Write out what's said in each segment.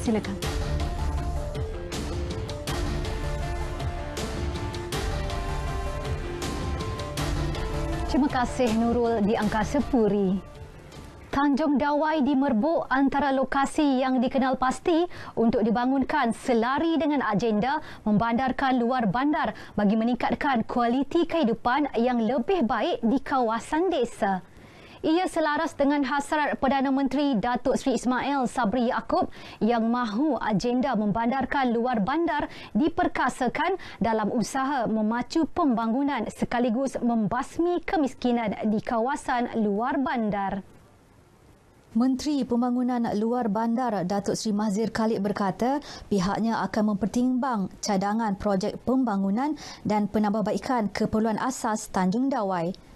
Silakan. Terima kasih Nurul di Angkasa Puri. Tanjung Dawai di Merbuk antara lokasi yang dikenal pasti untuk dibangunkan selari dengan agenda membandarkan luar bandar bagi meningkatkan kualiti kehidupan yang lebih baik di kawasan desa. Ia selaras dengan hasrat Perdana Menteri Datuk Seri Ismail Sabri Yaakob yang mahu agenda membandarkan luar bandar diperkasakan dalam usaha memacu pembangunan sekaligus membasmi kemiskinan di kawasan luar bandar. Menteri Pembangunan Luar Bandar Datuk Seri Mahzir Khalid berkata pihaknya akan mempertimbang cadangan projek pembangunan dan penambahbaikan keperluan asas Tanjung Dawai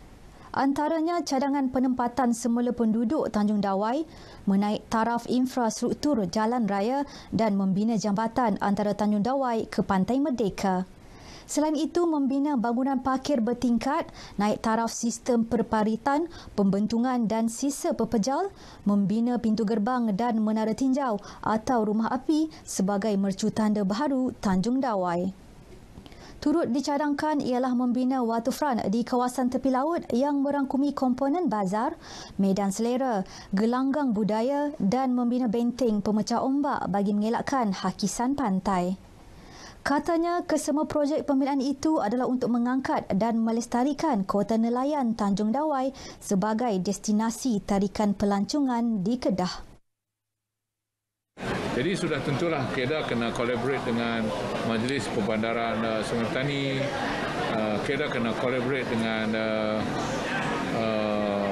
antaranya cadangan penempatan semula penduduk Tanjung Dawai, menaik taraf infrastruktur jalan raya dan membina jambatan antara Tanjung Dawai ke Pantai Merdeka. Selain itu, membina bangunan parkir bertingkat, naik taraf sistem perparitan, pembentungan dan sisa pepejal, membina pintu gerbang dan menara tinjau atau rumah api sebagai mercu tanda baharu Tanjung Dawai. Turut dicadangkan ialah membina waterfront di kawasan tepi laut yang merangkumi komponen bazar, medan selera, gelanggang budaya dan membina benteng pemecah ombak bagi mengelakkan hakisan pantai. Katanya kesemua projek pembinaan itu adalah untuk mengangkat dan melestarikan kota nelayan Tanjung Dawai sebagai destinasi tarikan pelancongan di Kedah. Jadi sudah tentulah Kedah kena collaborate dengan Majlis Pembandaran uh, Sungai Petani. Uh, Kedah kena collaborate dengan uh, uh,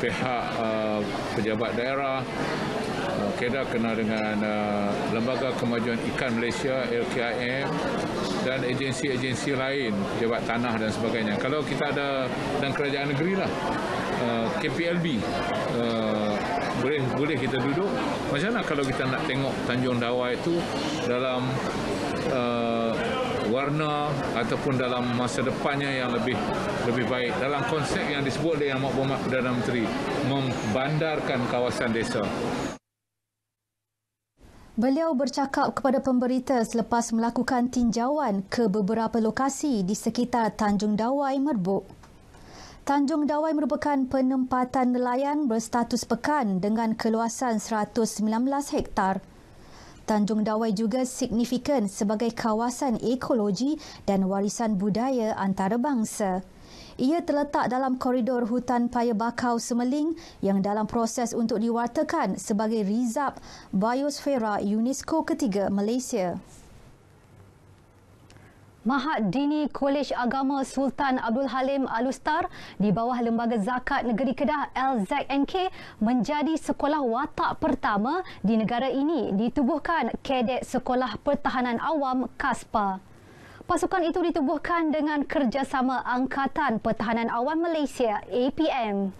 pihak uh, pejabat daerah. Uh, Kedah kena dengan uh, Lembaga Kemajuan Ikan Malaysia LKIM dan agensi-agensi lain, pejabat tanah dan sebagainya. Kalau kita ada dan kerajaan negeri lah, uh, KPLB, uh, boleh boleh kita duduk. Macam mana kalau kita nak tengok Tanjung Dawa itu dalam uh, warna ataupun dalam masa depannya yang lebih lebih baik dalam konsep yang disebut oleh Yang Berhormat Perdana Menteri membandarkan kawasan desa. Beliau bercakap kepada pemberita selepas melakukan tinjauan ke beberapa lokasi di sekitar Tanjung Dawai Merbuk. Tanjung Dawai merupakan penempatan nelayan berstatus pekan dengan keluasan 119 hektar. Tanjung Dawai juga signifikan sebagai kawasan ekologi dan warisan budaya antarabangsa. Ia terletak dalam koridor hutan paya bakau Semeling yang dalam proses untuk diwartakan sebagai Rizab Biosfera UNESCO ketiga Malaysia. Mahat Dini Kolej Agama Sultan Abdul Halim Alustar di bawah Lembaga Zakat Negeri Kedah LZNK menjadi sekolah watak pertama di negara ini ditubuhkan Kadet Sekolah Pertahanan Awam KASPA. Pasukan itu ditubuhkan dengan kerjasama Angkatan Pertahanan Awam Malaysia APM.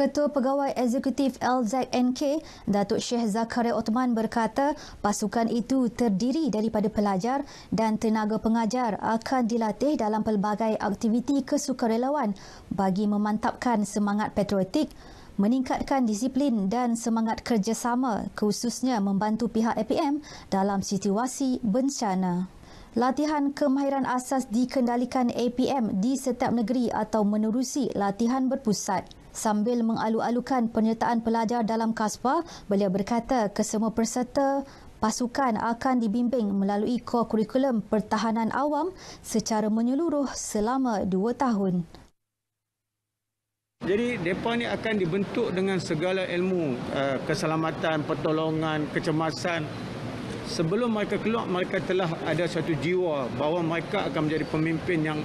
Ketua Pegawai Eksekutif LZNK, Datuk Syekh Zakaria Ottoman berkata pasukan itu terdiri daripada pelajar dan tenaga pengajar akan dilatih dalam pelbagai aktiviti kesukarelawan bagi memantapkan semangat patriotik, meningkatkan disiplin dan semangat kerjasama khususnya membantu pihak APM dalam situasi bencana. Latihan kemahiran asas dikendalikan APM di setiap negeri atau menerusi latihan berpusat. Sambil mengalu-alukan penyertaan pelajar dalam KASPA, beliau berkata kesemua peserta pasukan akan dibimbing melalui kor kurikulum pertahanan awam secara menyeluruh selama dua tahun. Jadi mereka ni akan dibentuk dengan segala ilmu uh, keselamatan, pertolongan, kecemasan. Sebelum mereka keluar, mereka telah ada satu jiwa bahawa mereka akan menjadi pemimpin yang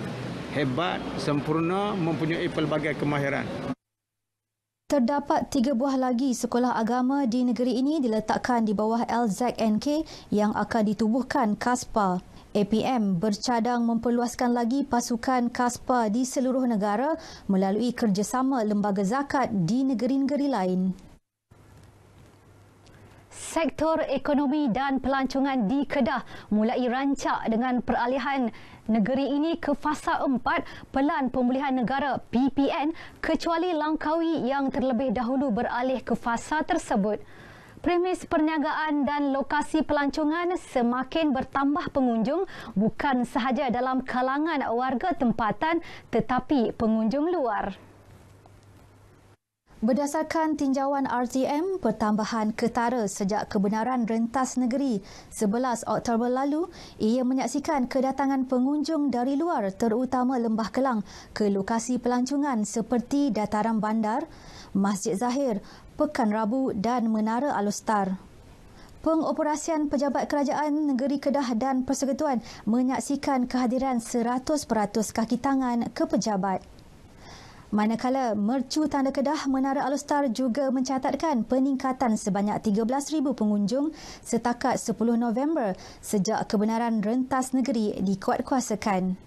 hebat, sempurna, mempunyai pelbagai kemahiran. Terdapat tiga buah lagi sekolah agama di negeri ini diletakkan di bawah LZNK yang akan ditubuhkan KASPA. APM bercadang memperluaskan lagi pasukan KASPA di seluruh negara melalui kerjasama lembaga zakat di negeri-negeri lain. Sektor ekonomi dan pelancongan di Kedah mulai rancak dengan peralihan negeri ini ke fasa 4 Pelan Pemulihan Negara PPN kecuali Langkawi yang terlebih dahulu beralih ke fasa tersebut. Premis perniagaan dan lokasi pelancongan semakin bertambah pengunjung bukan sahaja dalam kalangan warga tempatan tetapi pengunjung luar. Berdasarkan tinjauan RTM, pertambahan ketara sejak kebenaran rentas negeri 11 Oktober lalu, ia menyaksikan kedatangan pengunjung dari luar terutama Lembah Kelang ke lokasi pelancongan seperti Dataran Bandar, Masjid Zahir, Pekan Rabu dan Menara Alustar. Pengoperasian Pejabat Kerajaan Negeri Kedah dan Persekutuan menyaksikan kehadiran 100% kaki tangan ke pejabat. Manakala Mercu Tanda Kedah Menara Alustar juga mencatatkan peningkatan sebanyak 13,000 pengunjung setakat 10 November sejak kebenaran rentas negeri dikuatkuasakan.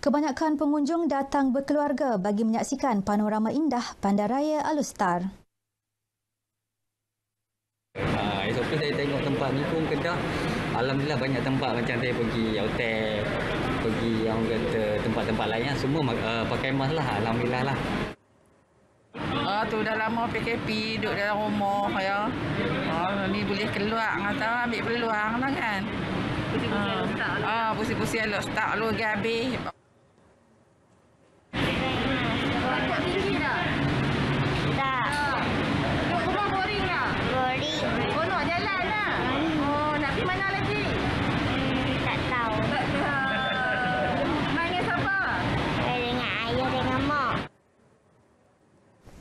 Kebanyakan pengunjung datang berkeluarga bagi menyaksikan panorama indah Bandaraya Alustar. Uh, SOP saya tengok tempat ni pun Kedah Alhamdulillah banyak tempat macam saya pergi hotel pergi yang kata tempat-tempat lain semua uh, pakai mask lah alhamdulillah lah Ah tu dah lama PKP duduk dalam rumah ya. Ah ni boleh keluar ngata ambil peluang lah kan. Pusi-pusi ah, elok Ah pusi-pusi elok start lu habis.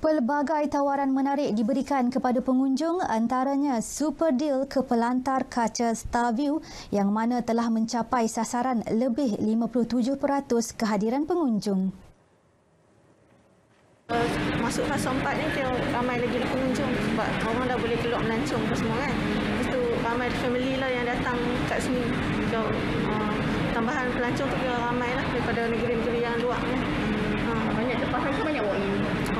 Pelbagai tawaran menarik diberikan kepada pengunjung antaranya super deal ke pelantar kaca Starview yang mana telah mencapai sasaran lebih 57% kehadiran pengunjung. Masuk fasa empat ni kira ramai lagi pengunjung sebab orang dah boleh keluar melancong apa semua kan. Lepas tu ramai family lah yang datang kat sini. So, uh, tambahan pelancong tu kira ramai lah daripada negeri-negeri yang luar ni. Uh, banyak tempat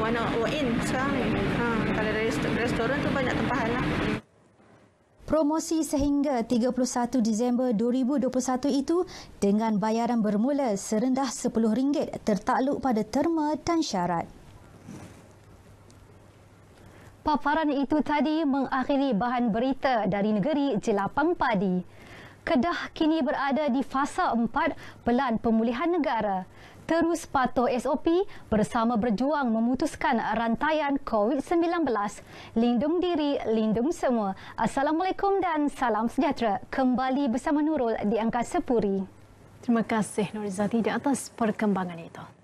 Warna walk-in sekarang ni. Ha, kalau dari restoran tu banyak tempahan lah. Promosi sehingga 31 Disember 2021 itu dengan bayaran bermula serendah RM10 tertakluk pada terma dan syarat. Paparan itu tadi mengakhiri bahan berita dari negeri Jelapang Padi. Kedah kini berada di fasa 4 Pelan Pemulihan Negara terus patuh SOP bersama berjuang memutuskan rantaian COVID-19. Lindung diri, lindung semua. Assalamualaikum dan salam sejahtera. Kembali bersama Nurul di Angkasa Puri. Terima kasih Nurizati di atas perkembangan itu.